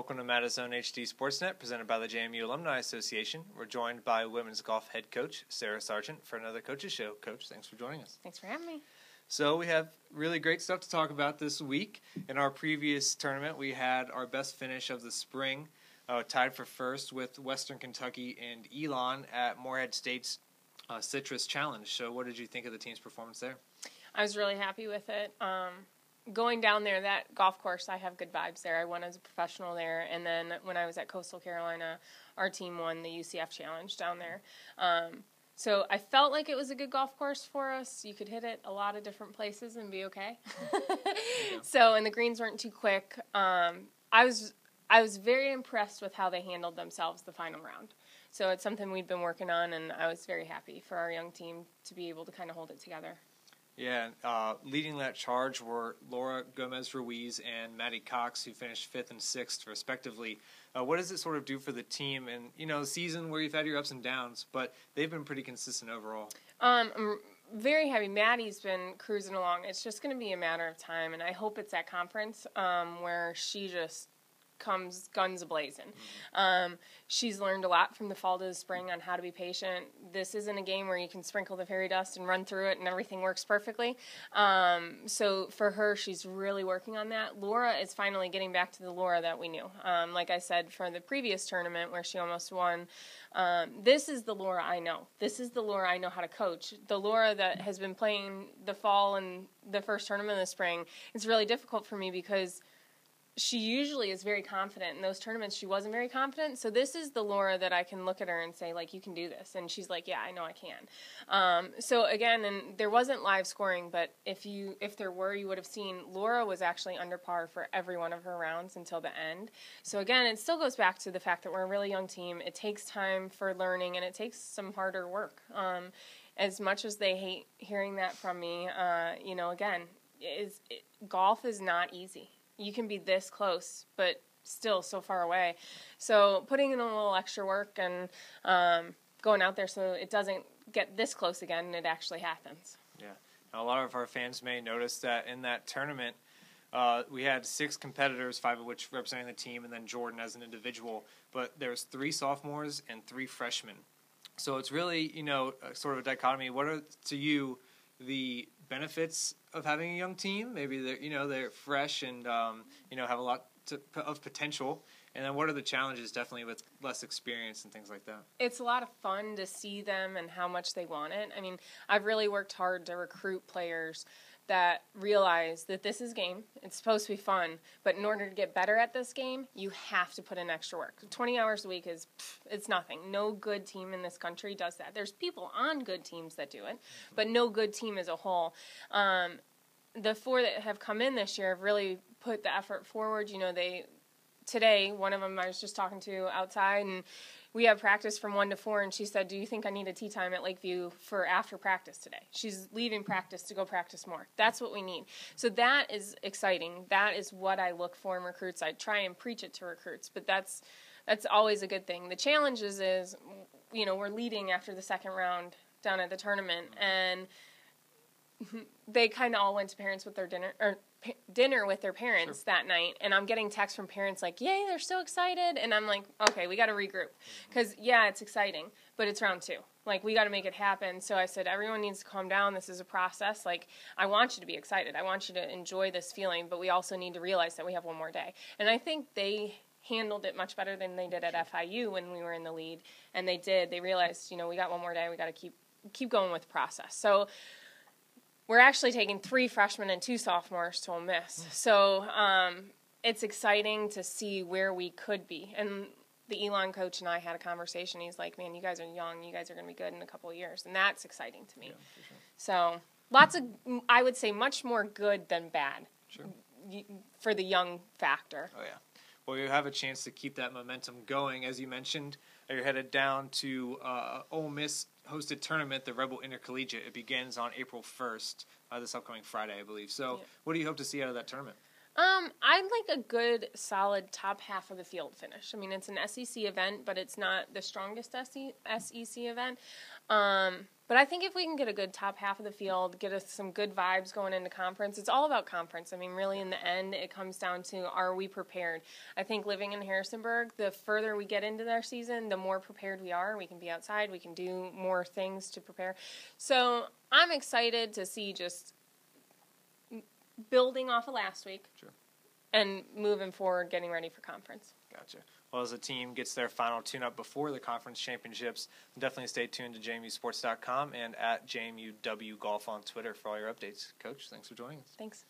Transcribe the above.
Welcome to Madison HD Sportsnet, presented by the JMU Alumni Association. We're joined by women's golf head coach Sarah Sargent for another coaches show. Coach, thanks for joining us. Thanks for having me. So we have really great stuff to talk about this week. In our previous tournament, we had our best finish of the spring, uh, tied for first with Western Kentucky and Elon at Morehead State's uh, Citrus Challenge. So, what did you think of the team's performance there? I was really happy with it. Um, going down there, that golf course, I have good vibes there. I won as a professional there, and then when I was at Coastal Carolina, our team won the UCF Challenge down there. Um, so I felt like it was a good golf course for us. You could hit it a lot of different places and be okay. yeah. So and the greens weren't too quick. Um, I was I was very impressed with how they handled themselves the final round. So it's something we'd been working on, and I was very happy for our young team to be able to kind of hold it together. Yeah, uh, leading that charge were Laura Gomez Ruiz and Maddie Cox, who finished fifth and sixth, respectively. Uh, what does it sort of do for the team? And you know, season where you've had your ups and downs, but they've been pretty consistent overall. Um, I'm very happy. Maddie's been cruising along. It's just going to be a matter of time, and I hope it's at conference um, where she just comes guns ablazing. Um, she's learned a lot from the fall to the spring on how to be patient. This isn't a game where you can sprinkle the fairy dust and run through it and everything works perfectly. Um, so for her, she's really working on that. Laura is finally getting back to the Laura that we knew. Um, like I said, for the previous tournament where she almost won, um, this is the Laura I know. This is the Laura I know how to coach. The Laura that has been playing the fall and the first tournament in the spring. It's really difficult for me because she usually is very confident. In those tournaments she wasn't very confident. So this is the laura that i can look at her and say like you can do this. And she's like yeah i know i can. Um, so again and there wasn't live scoring but if you if there were you would have seen laura was actually under par for every one of her rounds until the end. So again it still goes back to the fact that we're a really young team. It takes time for learning and it takes some harder work. Um, as much as they hate hearing that from me uh, you know again is it, golf is not easy you can be this close, but still so far away. So putting in a little extra work and um, going out there so it doesn't get this close again and it actually happens. Yeah. Now, a lot of our fans may notice that in that tournament, uh, we had six competitors, five of which representing the team, and then Jordan as an individual. But there's three sophomores and three freshmen. So it's really, you know, sort of a dichotomy. What are to you the benefits of having a young team. Maybe they're you know they're fresh and um, you know have a lot to, of potential. And then what are the challenges? Definitely with less experience and things like that. It's a lot of fun to see them and how much they want it. I mean, I've really worked hard to recruit players that realize that this is game. It's supposed to be fun, but in order to get better at this game, you have to put in extra work. 20 hours a week is pff, it's nothing. No good team in this country does that. There's people on good teams that do it, but no good team as a whole. Um, the four that have come in this year have really put the effort forward. You know, they today one of them I was just talking to outside and we have practice from one to four, and she said, "Do you think I need a tee time at Lakeview for after practice today?" She's leaving practice to go practice more. That's what we need. So that is exciting. That is what I look for in recruits. I try and preach it to recruits, but that's that's always a good thing. The challenge is, is you know, we're leading after the second round down at the tournament, and they kind of all went to parents with their dinner or p- dinner with their parents sure. that night and i'm getting texts from parents like yay they're so excited and i'm like okay we got to regroup. Because mm-hmm. yeah it's exciting but it's round two. Like we got to make it happen. So i said everyone needs to calm down. This is a process. Like i want you to be excited. I want you to enjoy this feeling but we also need to realize that we have one more day. And i think they handled it much better than they did at fiu when we were in the lead and they did. They realized you know we got one more day. We got to keep keep going with the process. So we're actually taking three freshmen and two sophomores to Ole Miss. So um, it's exciting to see where we could be. And the Elon coach and I had a conversation. He's like, "Man, you guys are young. You guys are going to be good in a couple of years," and that's exciting to me. Yeah, sure. So lots of, I would say, much more good than bad. Sure. For the young factor. Oh yeah. Well, you have a chance to keep that momentum going, as you mentioned. You're headed down to uh, Ole Miss hosted tournament, the Rebel Intercollegiate. It begins on April 1st, uh, this upcoming Friday, I believe. So, yeah. what do you hope to see out of that tournament? Um, I'd like a good, solid top half of the field finish. I mean, it's an SEC event, but it's not the strongest SEC event. Um, but I think if we can get a good top half of the field, get us some good vibes going into conference, it's all about conference. I mean, really, in the end, it comes down to are we prepared? I think living in Harrisonburg, the further we get into our season, the more prepared we are. We can be outside, we can do more things to prepare. So I'm excited to see just building off of last week. Sure. And moving forward, getting ready for conference. Gotcha. Well, as the team gets their final tune up before the conference championships, definitely stay tuned to JMUSports.com and at JMUW Golf on Twitter for all your updates. Coach, thanks for joining us. Thanks.